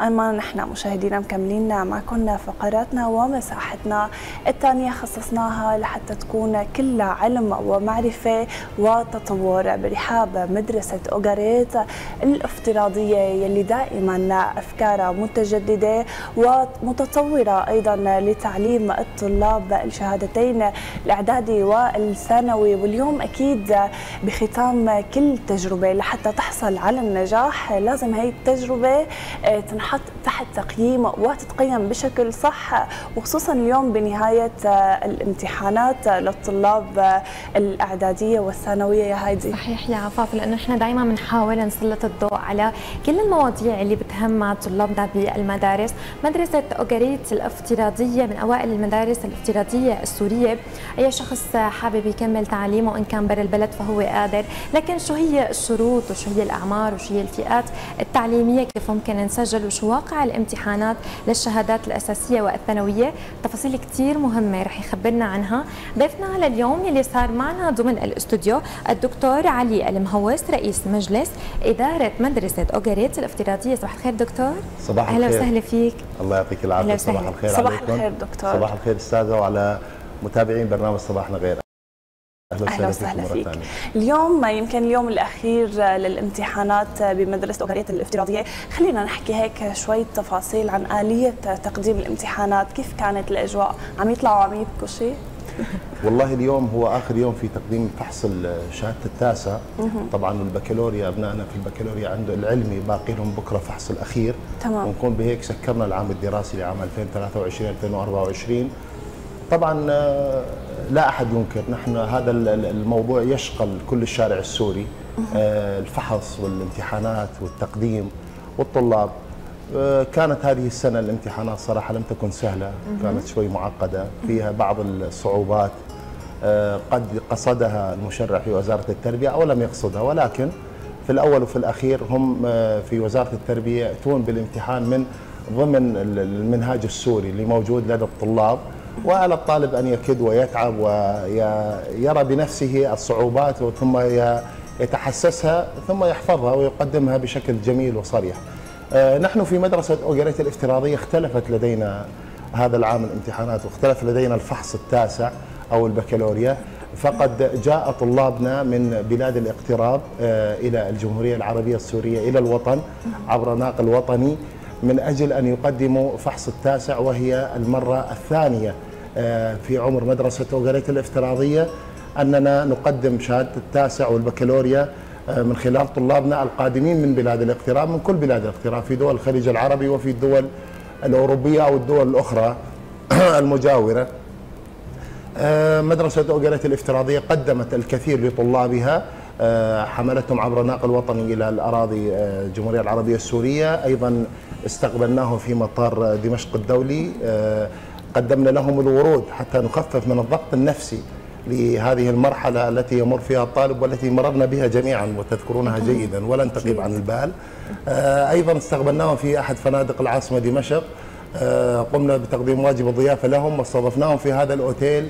أما نحن مشاهدينا مكملين معكم فقراتنا ومساحتنا الثانية خصصناها لحتى تكون كلها علم ومعرفة وتطور برحاب مدرسة أوغاريت الافتراضية يلي دائما أفكارها متجددة ومتطورة أيضا لتعليم الطلاب الشهادتين الإعدادي والثانوي واليوم أكيد بختام كل تجربة لحتى تحصل على النجاح لازم هي التجربة تنحط تحت تقييم وتتقيم بشكل صح وخصوصا اليوم بنهاية الامتحانات للطلاب الإعدادية والثانوية. يا هايدي. صحيح يا عفاف لأنه إحنا دائما بنحاول نسلط الضوء على كل المواضيع اللي بتهم طلابنا بالمدارس. مدرسة أوغاريت الافتراضية من أوائل المدارس الافتراضية السورية. أي شخص حابب يكمل تعليمه إن كان برا البلد فهو قادر. لكن شو هي الشروط وشو هي الأعمار وشو هي الفئات التعليمية؟ كيف ممكن نسجل وشو واقع الامتحانات للشهادات الأساسية والثانوية؟ تفاصيل كثير مهمة رح يخبرنا عنها. ضيفنا لليوم اللي صار معنا ضمن الاستوديو الدكتور علي المهوس رئيس مجلس إدارة مدرسة أوغاريت الافتراضية. صباح الخير دكتور. صباح أهلا الخير وسهلا فيك. الله يعطيك العافية. صباح الخير صباح عليكم الخير دكتور. صباح الخير أستاذة وعلى متابعين برنامج صباحنا غير أهلا وسهلا فيك. اليوم يمكن اليوم الأخير للامتحانات بمدرسة اوغاريه الافتراضية. خلينا نحكي هيك شوية تفاصيل عن آلية تقديم الامتحانات. كيف كانت الأجواء؟ عم يطلعوا عم يبكوا شيء والله اليوم هو آخر يوم في تقديم فحص شهاده التاسع طبعا البكالوريا أبنائنا في البكالوريا عنده العلمي باقي لهم بكرة فحص الأخير. تمام. ونكون بهيك سكرنا العام الدراسي لعام 2023 2024 طبعا لا أحد ينكر نحن هذا الموضوع يشغل كل الشارع السوري الفحص والامتحانات والتقديم والطلاب. كانت هذه السنة الامتحانات صراحة لم تكن سهلة كانت شوي معقدة فيها بعض الصعوبات قد قصدها المشرع في وزارة التربية أو لم يقصدها ولكن في الأول وفي الأخير هم في وزارة التربية يأتون بالامتحان من ضمن المنهاج السوري اللي موجود لدى الطلاب. وعلى الطالب أن يكد ويتعب ويرى بنفسه الصعوبات ثم يتحسسها ثم يحفظها ويقدمها بشكل جميل وصريح. نحن في مدرسة اوغاريت الافتراضية اختلفت لدينا هذا العام الامتحانات واختلف لدينا الفحص التاسع أو البكالوريا فقد جاء طلابنا من بلاد الاقتراب إلى الجمهورية العربية السورية إلى الوطن عبر ناقل وطني من أجل أن يقدموا فحص التاسع وهي المرة الثانية في عمر مدرسة اوغاريت الافتراضية أننا نقدم شهادة التاسع والبكالوريا من خلال طلابنا القادمين من بلاد الاقتراب من كل بلاد الاقتراب في دول الخليج العربي وفي الدول الأوروبية أو الدول الأخرى المجاورة. مدرسة اوغاريت الافتراضية قدمت الكثير لطلابها حملتهم عبر ناقل وطني إلى الأراضي الجمهورية العربية السورية. أيضا استقبلناهم في مطار دمشق الدولي. قدمنا لهم الورود حتى نخفف من الضغط النفسي لهذه المرحلة التي يمر فيها الطالب والتي مررنا بها جميعا وتذكرونها جيدا ولن تغيب عن البال. أيضا استقبلناهم في أحد فنادق العاصمة دمشق. قمنا بتقديم واجب الضيافة لهم واستضفناهم في هذا الأوتيل.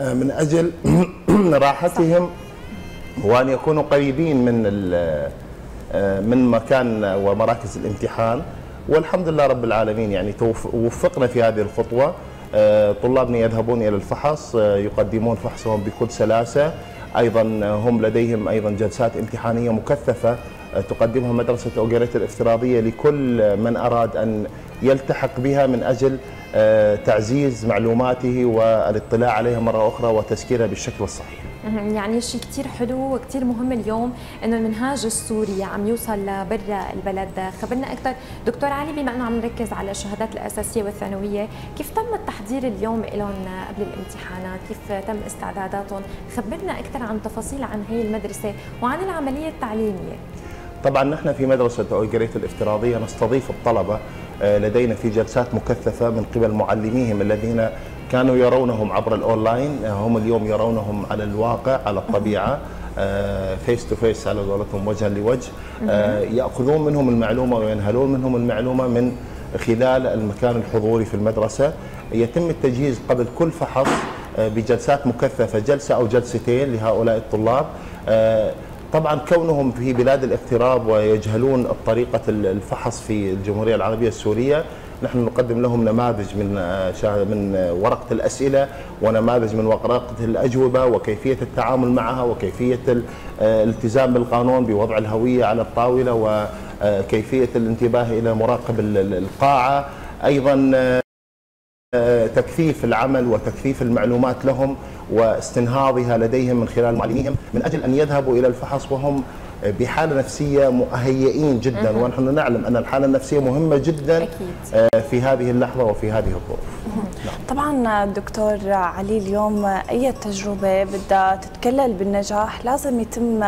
من أجل راحتهم. وان يكونوا قريبين من من مكان ومراكز الامتحان. والحمد لله رب العالمين يعني وفقنا في هذه الخطوة. طلابنا يذهبون إلى الفحص يقدمون فحصهم بكل سلاسة. أيضا هم لديهم أيضا جلسات امتحانية مكثفة تقدمها مدرسة اوغاريت الافتراضية لكل من أراد أن يلتحق بها من أجل تعزيز معلوماته والاطلاع عليها مرة أخرى وتسكيرها بالشكل الصحيح. يعني شيء كثير حلو وكثير مهم اليوم إنه المنهاج السوري عم يوصل لبرا البلد، خبرنا أكثر دكتور علي بما إنه عم نركز على الشهادات الأساسية والثانوية، كيف تم التحضير اليوم لهم قبل الامتحانات؟ كيف تم استعداداتهم؟ خبرنا أكثر عن تفاصيل عن هي المدرسة وعن العملية التعليمية. طبعا نحن في مدرسة اوغاريت الافتراضية نستضيف الطلبة لدينا في جلسات مكثفة من قبل معلميهم الذين كانوا يرونهم عبر الأونلاين هم اليوم يرونهم على الواقع على الطبيعة face to face على قولتهم وجها لوجه. يأخذون منهم المعلومة وينهلون منهم المعلومة من خلال المكان الحضوري في المدرسة. يتم التجهيز قبل كل فحص بجلسات مكثفة جلسة أو جلستين لهؤلاء الطلاب. طبعا كونهم في بلاد الاغتراب ويجهلون طريقة الفحص في الجمهورية العربية السورية نحن نقدم لهم نماذج من من ورقة الأسئلة ونماذج من ورقة الأجوبة وكيفية التعامل معها وكيفية الالتزام بالقانون بوضع الهوية على الطاولة وكيفية الانتباه إلى مراقب القاعة. أيضا تكثيف العمل وتكثيف المعلومات لهم واستنهاضها لديهم من خلال معلميهم من أجل أن يذهبوا إلى الفحص وهم بحالة نفسية مهيئين جدا ونحن نعلم أن الحالة النفسية مهمة جدا أكيد. في هذه اللحظة وفي هذه الظروف. نعم. طبعا دكتور علي اليوم أي تجربة بدها تتكلل بالنجاح لازم يتم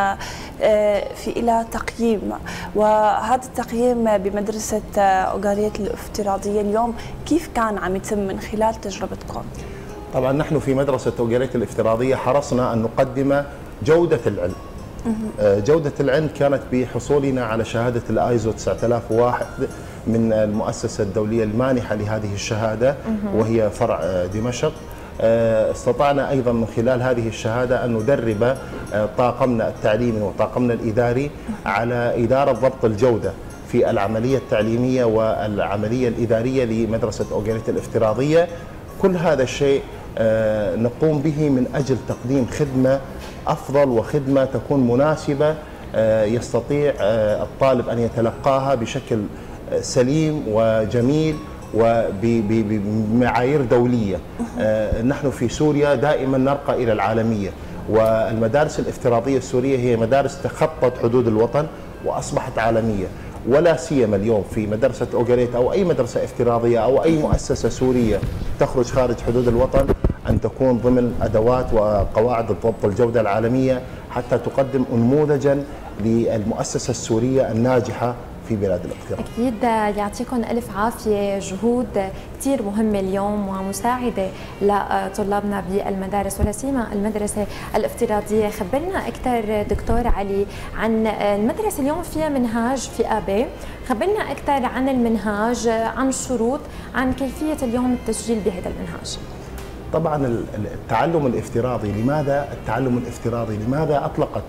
في إلى تقييم وهذا التقييم بمدرسة أوغارية الافتراضية اليوم كيف كان عم يتم من خلال تجربتكم؟ طبعا نحن في مدرسة أوغارية الافتراضية حرصنا أن نقدم جودة العلم جودة العلم كانت بحصولنا على شهادة الآيزو 9001 من المؤسسة الدولية المانحة لهذه الشهادة وهي فرع دمشق. استطعنا أيضا من خلال هذه الشهادة أن ندرب طاقمنا التعليمي وطاقمنا الإداري على إدارة ضبط الجودة في العملية التعليمية والعملية الإدارية لمدرسة اوغيريت الافتراضية. كل هذا الشيء نقوم به من أجل تقديم خدمة أفضل وخدمة تكون مناسبة يستطيع الطالب أن يتلقاها بشكل سليم وجميل وبمعايير دولية. نحن في سوريا دائما نرقى إلى العالمية. والمدارس الافتراضية السورية هي مدارس تخطت حدود الوطن وأصبحت عالمية. ولا سيما اليوم في مدرسة أوغريت أو أي مدرسة افتراضية أو أي مؤسسة سورية تخرج خارج حدود الوطن أن تكون ضمن ادوات وقواعد ضبط الجوده العالمية حتى تقدم انموذجا للمؤسسة السورية الناجحة في بلاد الاقتراع أكيد يعطيكم ألف عافية جهود كثير مهمة اليوم ومساعدة لطلابنا بالمدارس ولا سيما المدرسة الافتراضية. خبرنا أكثر دكتور علي عن المدرسة اليوم فيها منهاج في أبي خبرنا أكثر عن المنهاج عن الشروط عن كيفية اليوم التسجيل بهذا المنهاج. طبعا التعلم الافتراضي لماذا التعلم الافتراضي لماذا أطلقت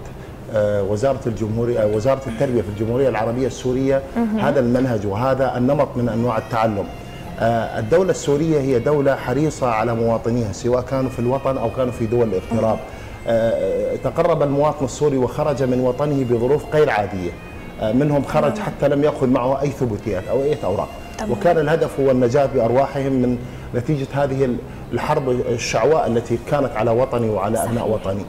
وزارة الجمهورية وزارة التربية في الجمهورية العربية السورية هذا المنهج وهذا النمط من أنواع التعلم. الدولة السورية هي دولة حريصة على مواطنيها سواء كانوا في الوطن أو كانوا في دول الاغتراب. تقرب المواطن السوري وخرج من وطنه بظروف غير عادية. منهم خرج حتى لم يأخذ معه أي ثبوتيات أو أي أوراق. وكان الهدف هو النجاة بأرواحهم من نتيجة هذه الحرب الشعواء التي كانت على وطني وعلى أبناء وطني.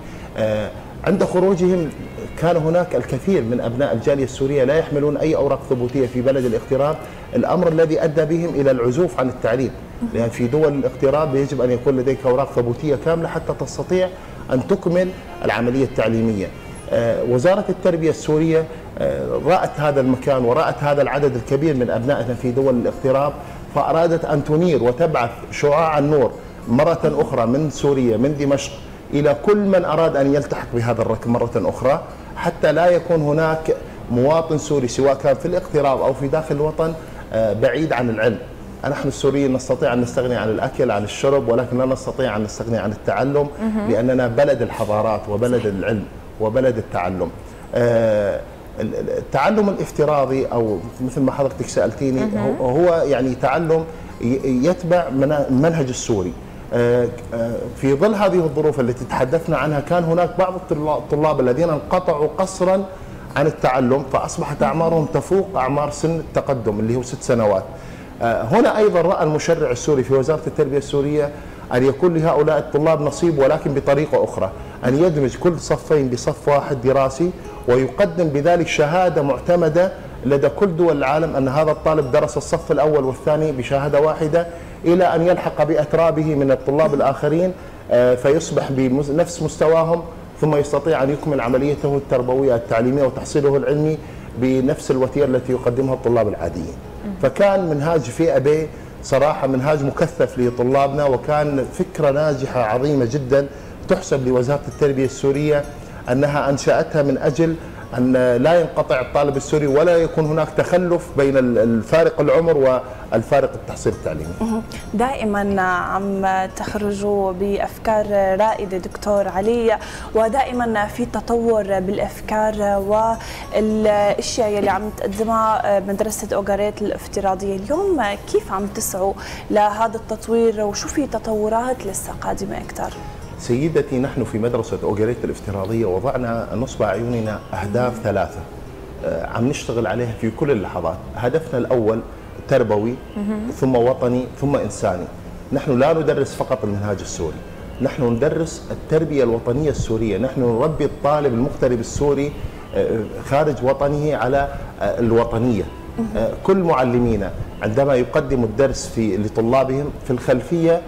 عند خروجهم كان هناك الكثير من أبناء الجالية السورية لا يحملون أي أوراق ثبوتية في بلد الاغتراب، الأمر الذي أدى بهم إلى العزوف عن التعليم، لأن في دول الاغتراب يجب أن يكون لديك أوراق ثبوتية كاملة حتى تستطيع أن تكمل العملية التعليمية. وزارة التربية السورية رأت هذا المكان ورأت هذا العدد الكبير من أبنائنا في دول الاغتراب فأرادت أن تنير وتبعث شعاع النور مرة أخرى من سوريا من دمشق إلى كل من أراد أن يلتحق بهذا الركب مرة أخرى حتى لا يكون هناك مواطن سوري سواء كان في الاغتراب أو في داخل الوطن بعيد عن العلم. نحن السوريين نستطيع أن نستغني عن الأكل عن الشرب ولكن لا نستطيع أن نستغني عن التعلم لأننا بلد الحضارات وبلد العلم وبلد التعلم. التعلم الافتراضي أو مثل ما حضرتك سألتيني هو يعني تعلم يتبع المنهج السوري. في ظل هذه الظروف التي تحدثنا عنها كان هناك بعض الطلاب الذين انقطعوا قصرا عن التعلم فأصبحت أعمارهم تفوق أعمار سن التقدم اللي هو ست سنوات. هنا أيضا رأى المشرع السوري في وزارة التربية السورية أن يكون لهؤلاء الطلاب نصيب ولكن بطريقة أخرى، أن يدمج كل صفين بصف واحد دراسي ويقدم بذلك شهادة معتمدة لدى كل دول العالم أن هذا الطالب درس الصف الأول والثاني بشهادة واحدة إلى أن يلحق بأترابه من الطلاب الآخرين فيصبح بنفس مستواهم ثم يستطيع أن يكمل عمليته التربوية التعليمية وتحصيله العلمي بنفس الوتيرة التي يقدمها الطلاب العاديين. فكان منهاج في ابي صراحة منهاج مكثف لطلابنا وكان فكرة ناجحة عظيمة جدا تحسب لوزارة التربية السورية أنها أنشأتها من أجل أن لا ينقطع الطالب السوري ولا يكون هناك تخلف بين الفارق العمر والفارق التحصيل التعليمي. دائما عم تخرجوا بأفكار رائدة دكتور علي ودائما في تطور بالأفكار والأشياء اللي عم تقدمها مدرسة أوغاريت الافتراضية، اليوم كيف عم تسعوا لهذا التطوير وشو في تطورات لسه قادمة أكثر؟ سيدتي نحن في مدرسة أوغريت الافتراضية وضعنا نصب أعيننا أهداف ثلاثة آه، عم نشتغل عليها في كل اللحظات. هدفنا الأول تربوي ثم وطني ثم إنساني. نحن لا ندرس فقط المنهاج السوري نحن ندرس التربية الوطنية السورية. نحن نربي الطالب المغترب السوري آه، خارج وطنه على آه، الوطنية. كل معلمينا عندما يقدموا الدرس في لطلابهم في الخلفية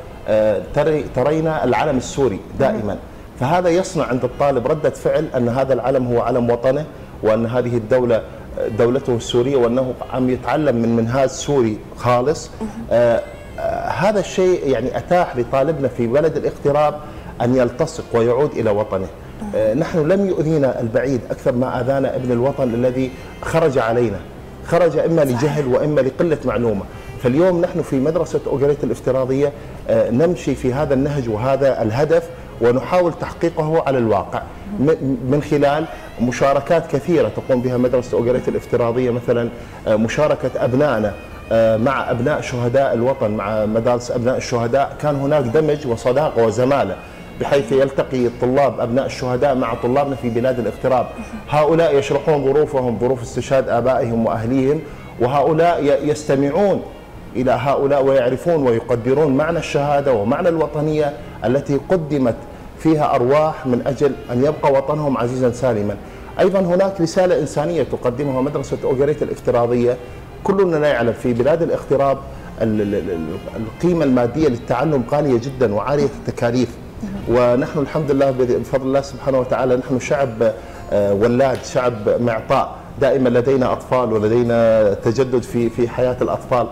ترينا العلم السوري دائما. فهذا يصنع عند الطالب ردة فعل أن هذا العلم هو علم وطنه وأن هذه الدولة دولته السورية وأنه عم يتعلم من منهاج سوري خالص. آه آه هذا الشيء يعني أتاح لطالبنا في بلد الاغتراب أن يلتصق ويعود إلى وطنه. آه نحن لم يؤذينا البعيد أكثر ما آذانا ابن الوطن الذي خرج علينا. خرج إما لجهل وإما لقلة معلومة. فاليوم نحن في مدرسة أوغريت الافتراضية آه، نمشي في هذا النهج وهذا الهدف ونحاول تحقيقه على الواقع. من خلال مشاركات كثيرة تقوم بها مدرسة أوغريت الافتراضية مثلا آه، مشاركة أبنائنا آه، مع أبناء شهداء الوطن مع مدارس أبناء الشهداء. كان هناك دمج وصداقة وزمالة بحيث يلتقي الطلاب أبناء الشهداء مع طلابنا في بلاد الاغتراب هؤلاء يشرحون ظروفهم ظروف استشهاد آبائهم وأهليهم وهؤلاء يستمعون إلى هؤلاء ويعرفون ويقدرون معنى الشهادة ومعنى الوطنية التي قدمت فيها أرواح من أجل أن يبقى وطنهم عزيزا سالما. أيضا هناك رسالة إنسانية تقدمها مدرسة أوغريت الافتراضية. كلنا يعلم في بلاد الاغتراب القيمة المادية للتعلم غالية جدا وعالية التكاليف. ونحن الحمد لله بفضل الله سبحانه وتعالى نحن شعب آه، ولاد شعب معطاء. دائما لدينا أطفال ولدينا تجدد في في حياة الأطفال.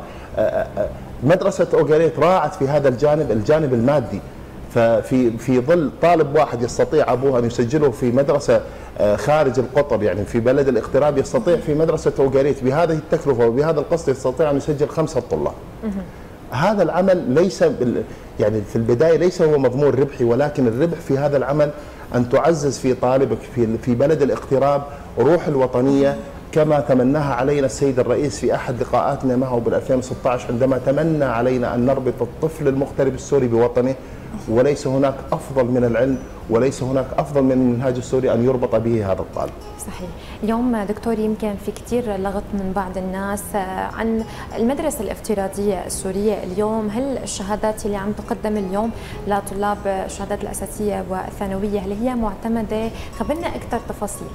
مدرسة أوغاريت راعت في هذا الجانب الجانب المادي ففي في ظل طالب واحد يستطيع أبوه أن يسجله في مدرسة آه، خارج القطر يعني في بلد الاغتراب يستطيع في مدرسة اوغاريت بهذه التكلفة وبهذا القصد يستطيع أن يسجل خمسة طلاب. هذا العمل ليس يعني في البداية ليس هو مضمون ربحي ولكن الربح في هذا العمل أن تعزز في طالبك في في بلد الاغتراب روح الوطنية كما تمناها علينا السيد الرئيس في أحد لقاءاتنا معه بال 2016 عندما تمنى علينا أن نربط الطفل المغترب السوري بوطنه وليس هناك أفضل من العلم وليس هناك أفضل من المنهاج السوري أن يربط به هذا الطالب. صحيح، اليوم دكتور يمكن في كثير لغط من بعض الناس عن المدرسة الافتراضية السورية اليوم، هل الشهادات اللي عم تقدم اليوم لطلاب الشهادات الأساسية والثانوية هل هي معتمدة؟ خبرنا أكثر تفاصيل.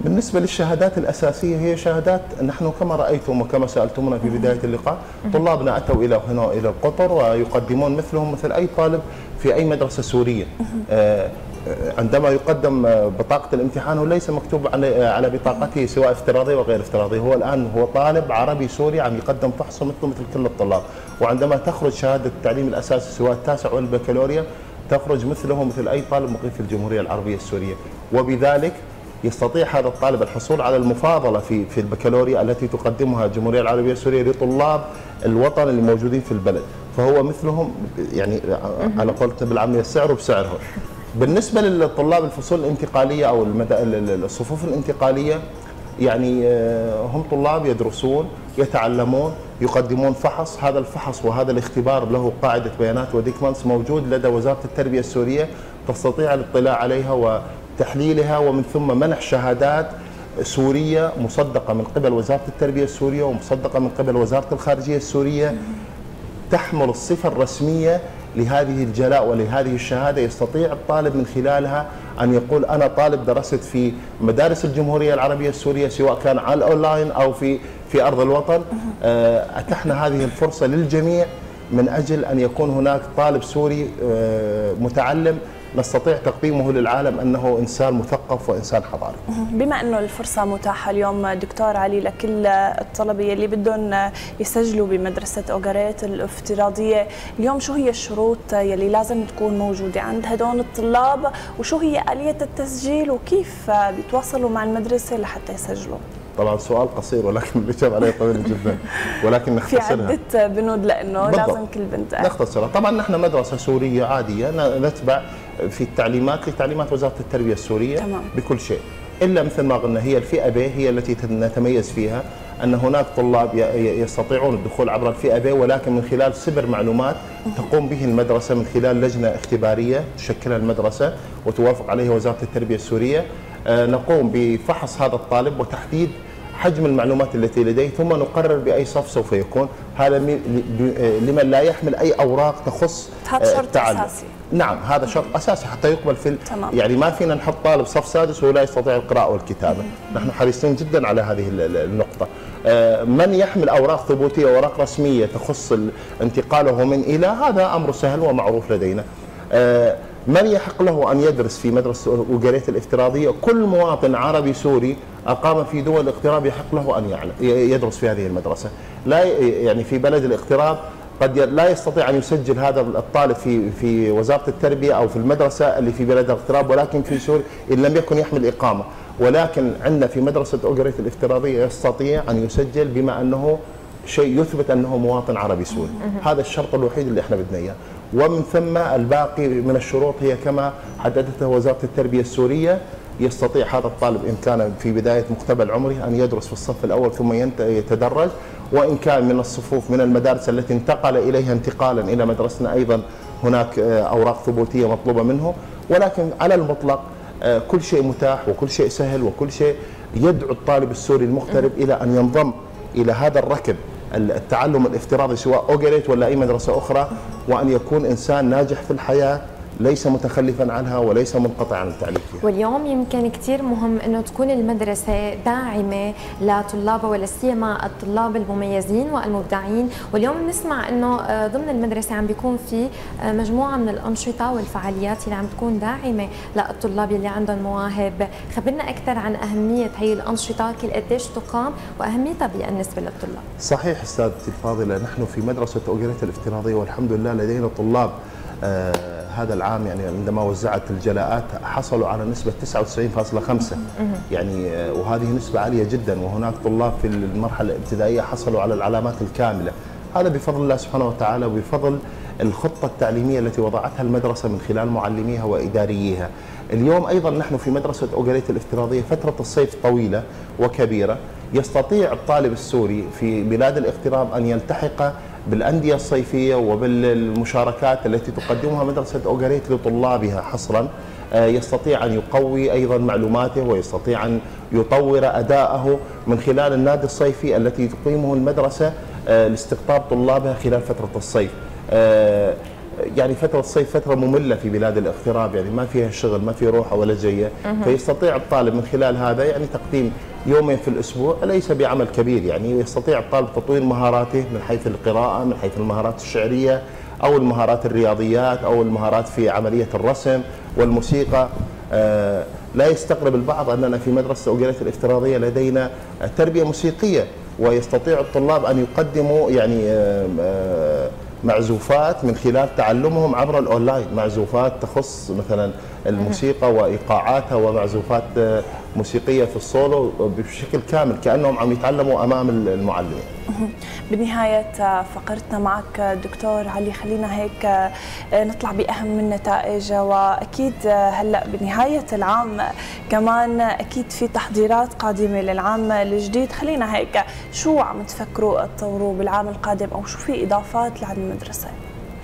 بالنسبة للشهادات الأساسية هي شهادات نحن كما رأيتم وكما سألتمنا في بداية اللقاء طلابنا أتوا إلى هنا إلى القطر ويقدمون مثلهم مثل أي طالب في أي مدرسة سورية. آه، عندما يقدم بطاقة الامتحان هو ليس مكتوب على بطاقته سواء افتراضي وغير افتراضي هو الآن هو طالب عربي سوري عم يقدم فحصه مثله مثل كل الطلاب. وعندما تخرج شهادة التعليم الأساسي سواء التاسع أو البكالوريا تخرج مثله مثل أي طالب مقيم في الجمهورية العربية السورية. وبذلك يستطيع هذا الطالب الحصول على المفاضلة في في البكالوريا التي تقدمها الجمهوريه العربية السورية لطلاب الوطن اللي موجودين في البلد. فهو مثلهم يعني على قولتنا بالعامية سعره بسعرهم بالنسبة للطلاب الفصول الانتقالية أو الصفوف الانتقالية يعني آه، هم طلاب يدرسون يتعلمون يقدمون فحص. هذا الفحص وهذا الاختبار له قاعدة بيانات وديكمنتس موجود لدى وزارة التربية السورية تستطيع الاطلاع عليها تحليلها ومن ثم منح شهادات سورية مصدقة من قبل وزارة التربية السورية ومصدقة من قبل وزارة الخارجية السورية. تحمل الصفة الرسمية لهذه الجلاء ولهذه الشهادة. يستطيع الطالب من خلالها أن يقول أنا طالب درست في مدارس الجمهورية العربية السورية سواء كان على الأونلاين أو في في أرض الوطن. آه، أتحنا هذه الفرصة للجميع من أجل أن يكون هناك طالب سوري آه، متعلم نستطيع تقديمه للعالم أنه إنسان مثقف وإنسان حضاري. بما أنه الفرصة متاحة اليوم دكتور علي لكل الطلبة اللي بدهم يسجلوا بمدرسة أوغاريت الافتراضية، اليوم شو هي الشروط يلي لازم تكون موجودة عند هدول الطلاب؟ وشو هي آلية التسجيل؟ وكيف بيتواصلوا مع المدرسة لحتى يسجلوا؟ طبعا سؤال قصير ولكن الاجابه عليه طويله جدا. ولكن نختصرها. في عدة بنود لإنه لازم كل بنت نختصرها. طبعا نحن مدرسة سورية عادية نتبع في التعليمات لتعليمات وزارة التربية السورية تمام. بكل شيء إلا مثل ما قلنا هي الفئة ب هي التي نتميز فيها أن هناك طلاب يستطيعون الدخول عبر الفئة ب ولكن من خلال سبر معلومات تقوم به المدرسة من خلال لجنة اختبارية تشكلها المدرسة وتوافق عليها وزارة التربية السورية آه، نقوم بفحص هذا الطالب وتحديد حجم المعلومات التي لديه ثم نقرر بأي صف سوف يكون. هذا لمن لا يحمل أي أوراق تخص هذا آه، شرط أساسي. نعم هذا شرط أساسي حتى يقبل في تمام. يعني ما فينا نحط طالب صف سادس وهو لا يستطيع القراءة والكتابة. مم. نحن حريصين جدا على هذه النقطة. آه، من يحمل أوراق ثبوتية أوراق رسمية تخص انتقاله من إلى هذا أمر سهل ومعروف لدينا. من يحق له أن يدرس في مدرسة أوغاريت الافتراضية؟ كل مواطن عربي سوري أقام في دول الاغتراب يحق له أن يدرس في هذه المدرسة. لا يعني في بلد الاغتراب قد لا يستطيع أن يسجل هذا الطالب في في وزارة التربية أو في المدرسة اللي في بلد الاغتراب ولكن في سوريا إن لم يكن يحمل إقامة. ولكن عندنا في مدرسة أوغريت الافتراضيه يستطيع أن يسجل بما أنه شيء يثبت أنه مواطن عربي سوري. هذا الشرط الوحيد اللي إحنا بدنا إياه. ومن ثم الباقي من الشروط هي كما حددتها وزارة التربية السورية يستطيع هذا الطالب إن كان في بداية مقتبل عمره أن يدرس في الصف الأول ثم يتدرج وإن كان من الصفوف من المدارس التي انتقل إليها انتقالا إلى مدرستنا أيضا هناك آه، أوراق ثبوتية مطلوبة منه. ولكن على المطلق آه، كل شيء متاح وكل شيء سهل وكل شيء يدعو الطالب السوري المغترب إلى أن ينضم إلى هذا الركب التعلم الافتراضي سواء اوجريت ولا أي مدرسة أخرى وأن يكون إنسان ناجح في الحياة ليس متخلفا عنها وليس منقطعا عن التعليم فيها. واليوم يمكن كثير مهم إنه تكون المدرسة داعمة لطلابها ولا سيما الطلاب المميزين والمبدعين، واليوم بنسمع إنه آه، ضمن المدرسة عم بيكون في آه، مجموعة من الأنشطة والفعاليات اللي عم تكون داعمة للطلاب اللي عندهم مواهب، خبرنا أكثر عن أهمية هي الأنشطة كل قديش تقام وأهميتها بالنسبة للطلاب. صحيح استاذتي الفاضله نحن في مدرسة اوجريت الافتراضية والحمد لله لدينا طلاب آه هذا العام يعني عندما وزعت الجلاءات حصلوا على نسبة 99.5 يعني آه، وهذه نسبة عالية جدا وهناك طلاب في المرحلة الابتدائية حصلوا على العلامات الكاملة. هذا بفضل الله سبحانه وتعالى وبفضل الخطة التعليمية التي وضعتها المدرسة من خلال معلميها وإدارييها. اليوم أيضا نحن في مدرسة أوغريت الافتراضية فترة الصيف طويلة وكبيرة. يستطيع الطالب السوري في بلاد الاغتراب أن يلتحق بالأندية الصيفية وبالمشاركات التي تقدمها مدرسة أوغاريت لطلابها حصرا آه، يستطيع أن يقوي أيضا معلوماته ويستطيع أن يطور أداءه من خلال النادي الصيفي التي تقيمه المدرسة آه، لاستقطاب طلابها خلال فترة الصيف. آه، يعني فترة الصيف فترة مملة في بلاد الاغتراب يعني ما فيها شغل ما في روحة ولا جية. فيستطيع الطالب من خلال هذا يعني تقديم يومين في الأسبوع ليس بعمل كبير؟ يعني يستطيع الطالب تطوير مهاراته من حيث القراءة من حيث المهارات الشعرية أو المهارات الرياضيات أو المهارات في عملية الرسم والموسيقى. آه لا يستغرب البعض أننا في مدرسة أوجيلات الافتراضية لدينا تربية موسيقية ويستطيع الطلاب أن يقدموا يعني آه آه معزوفات من خلال تعلمهم عبر الأونلاين. معزوفات تخص مثلا الموسيقى وإيقاعاتها ومعزوفات آه، موسيقية في السولو بشكل كامل كأنهم عم يتعلموا أمام المعلمين. بنهاية آه، فقرتنا معك دكتور علي خلينا هيك آه، نطلع بأهم النتائج وأكيد هلأ بنهاية العام كمان أكيد في تحضيرات قادمة للعام الجديد خلينا هيك شو عم تفكروا تطوروا بالعام القادم أو شو في إضافات لعند المدرسة؟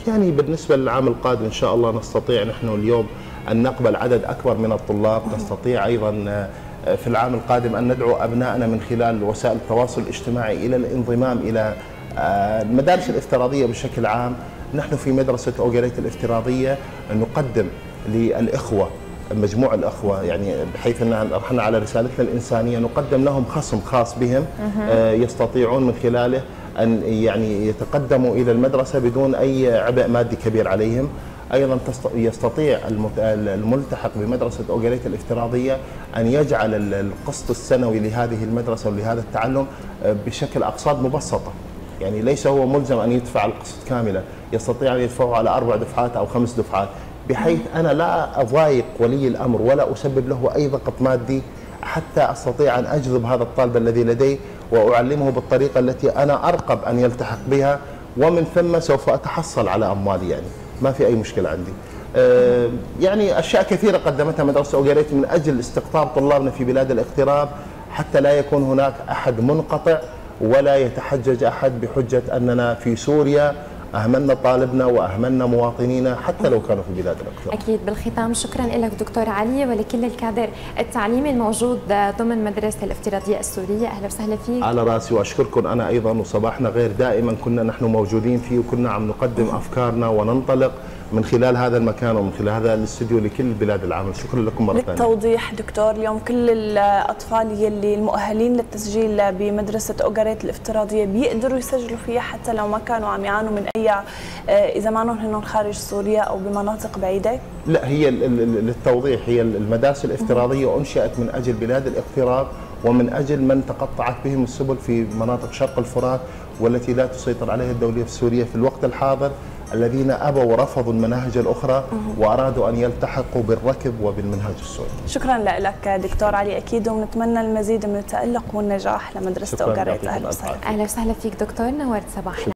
يعني بالنسبة للعام القادم إن شاء الله نستطيع نحن اليوم أن نقبل عدد أكبر من الطلاب. نستطيع أيضا آه، في العام القادم أن ندعو أبنائنا من خلال وسائل التواصل الاجتماعي إلى الانضمام إلى آه، المدارس الافتراضية بشكل عام. نحن في مدرسة أوغريت الافتراضية نقدم للإخوة مجموع الأخوة يعني بحيث أن رحنا على رسالتنا الإنسانية نقدم لهم خصم خاص بهم آه، يستطيعون من خلاله أن يعني يتقدموا إلى المدرسة بدون أي عبء مادي كبير عليهم. أيضا يستطيع الملتحق بمدرسة اوغاليت الافتراضية أن يجعل القسط السنوي لهذه المدرسة ولهذا التعلم آه، بشكل اقساط مبسطة. يعني ليس هو ملزم أن يدفع القسط كاملا. يستطيع أن يدفعه على أربع دفعات أو خمس دفعات. بحيث أنا لا أضايق ولي الأمر ولا أسبب له أي ضغط مادي حتى أستطيع أن أجذب هذا الطالب الذي لدي وأعلمه بالطريقة التي أنا أرقب أن يلتحق بها. ومن ثم سوف أتحصل على أموالي يعني. ما في أي مشكلة عندي. أه يعني أشياء كثيرة قدمتها مدرسة اوغاريت من أجل استقطاب طلابنا في بلاد الاغتراب حتى لا يكون هناك أحد منقطع ولا يتحجج أحد بحجة أننا في سوريا أهملنا طالبنا وأهملنا مواطنينا حتى لو كانوا في بلاد الاقتصاد. أكيد بالختام شكرا لك دكتور علي ولكل الكادر التعليمي الموجود ضمن مدرسة الافتراضية السورية أهلا وسهلا فيك. على رأسي وأشكركم أنا أيضا وصباحنا غير دائما كنا نحن موجودين فيه وكنا عم نقدم أفكارنا وننطلق من خلال هذا المكان ومن خلال هذا الاستوديو لكل بلاد العمل شكرا لكم مرة ثانية. للتوضيح دكتور اليوم كل الأطفال يلي المؤهلين للتسجيل بمدرسة أوغاريت الافتراضية بيقدروا يسجلوا فيها حتى لو ما كانوا عم يعانوا من أي آه، إذا ما هن خارج سوريا أو بمناطق بعيدة. لا هي للتوضيح هي المدارس الافتراضية أنشئت من أجل بلاد الاغتراب ومن أجل من تقطعت بهم السبل في مناطق شرق الفرات والتي لا تسيطر عليها الدولة السورية في الوقت الحاضر. الذين أبوا ورفضوا المناهج الأخرى وأرادوا أن يلتحقوا بالركب وبالمنهج السوري. شكرا لك دكتور علي أكيد ونتمنى المزيد من التألق والنجاح لمدرسة اوغاريت أهلا وسهلا. أهلا وسهلا فيك دكتور نورت صباحنا.